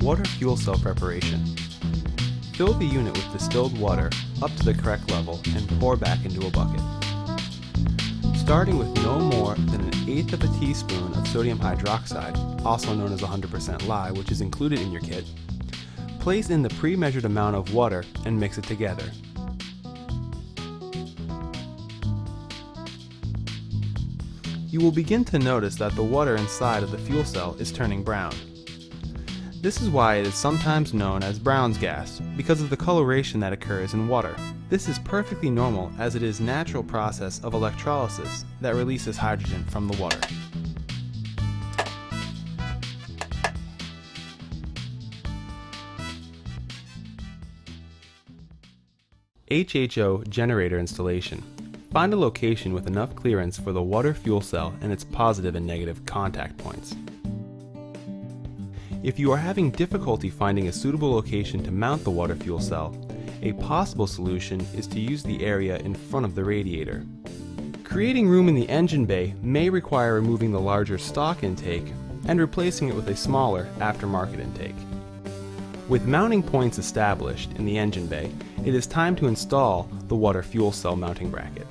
Water fuel cell preparation. Fill the unit with distilled water up to the correct level and pour back into a bucket. Starting with no more than an eighth of a teaspoon of sodium hydroxide, also known as 100% lye, which is included in your kit, place in the pre-measured amount of water and mix it together. You will begin to notice that the water inside of the fuel cell is turning brown. This is why it is sometimes known as Brown's gas, because of the coloration that occurs in water. This is perfectly normal as it is natural process of electrolysis that releases hydrogen from the water. HHO generator installation. Find a location with enough clearance for the water fuel cell and its positive and negative contact points. If you are having difficulty finding a suitable location to mount the water fuel cell, a possible solution is to use the area in front of the radiator. Creating room in the engine bay may require removing the larger stock intake and replacing it with a smaller aftermarket intake. With mounting points established in the engine bay, it is time to install the water fuel cell mounting bracket.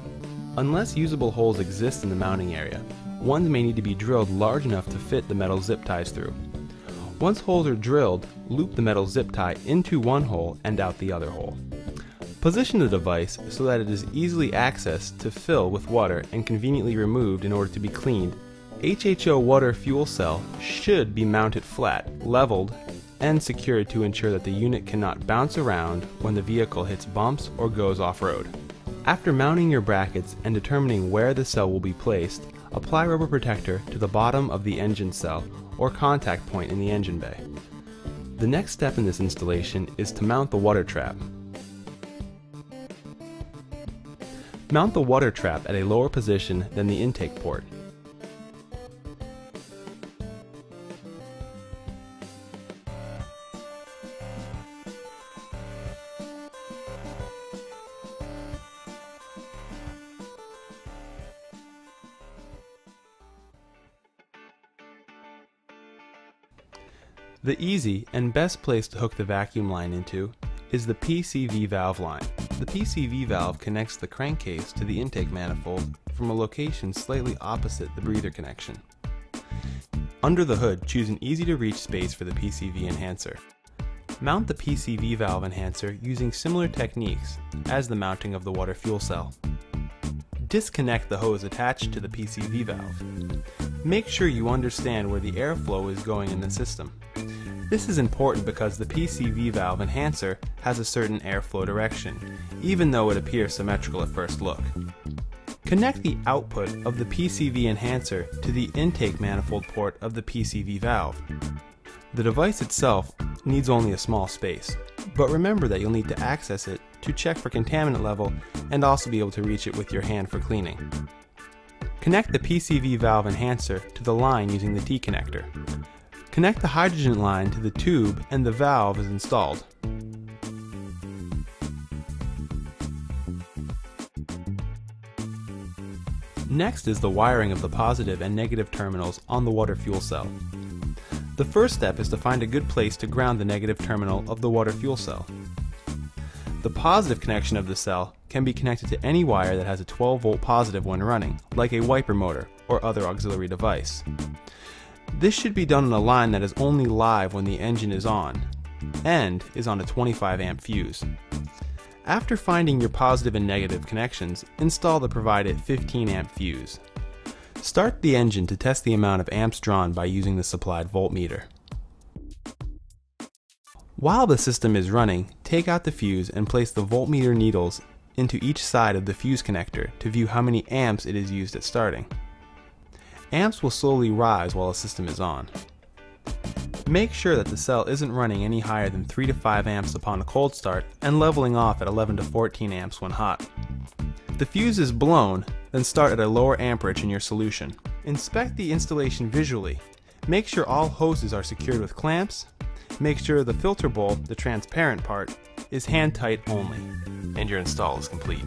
Unless usable holes exist in the mounting area, ones may need to be drilled large enough to fit the metal zip ties through. Once holes are drilled, loop the metal zip tie into one hole and out the other hole. Position the device so that it is easily accessed to fill with water and conveniently removed in order to be cleaned. HHO water fuel cell should be mounted flat, leveled, and secured to ensure that the unit cannot bounce around when the vehicle hits bumps or goes off-road. After mounting your brackets and determining where the cell will be placed, apply rubber protector to the bottom of the engine cell or contact point in the engine bay. The next step in this installation is to mount the water trap. Mount the water trap at a lower position than the intake port. The easy and best place to hook the vacuum line into is the PCV valve line. The PCV valve connects the crankcase to the intake manifold from a location slightly opposite the breather connection. Under the hood, choose an easy to reach space for the PCV enhancer. Mount the PCV valve enhancer using similar techniques as the mounting of the water fuel cell. Disconnect the hose attached to the PCV valve. Make sure you understand where the airflow is going in the system. This is important because the PCV valve enhancer has a certain airflow direction, even though it appears symmetrical at first look. Connect the output of the PCV enhancer to the intake manifold port of the PCV valve. The device itself needs only a small space, but remember that you'll need to access it to check for contaminant level and also be able to reach it with your hand for cleaning. Connect the PCV valve enhancer to the line using the T-connector. Connect the hydrogen line to the tube and the valve is installed. Next is the wiring of the positive and negative terminals on the water fuel cell. The first step is to find a good place to ground the negative terminal of the water fuel cell. The positive connection of the cell can be connected to any wire that has a 12 volt positive when running, like a wiper motor or other auxiliary device. This should be done on a line that is only live when the engine is on, and is on a 25 amp fuse. After finding your positive and negative connections, install the provided 15 amp fuse. Start the engine to test the amount of amps drawn by using the supplied voltmeter. While the system is running, take out the fuse and place the voltmeter needles into each side of the fuse connector to view how many amps it is used at starting. Amps will slowly rise while the system is on. Make sure that the cell isn't running any higher than 3 to 5 amps upon a cold start and leveling off at 11 to 14 amps when hot. The fuse is blown, then start at a lower amperage in your solution. Inspect the installation visually. Make sure all hoses are secured with clamps. Make sure the filter bowl, the transparent part, is hand tight only. And your install is complete.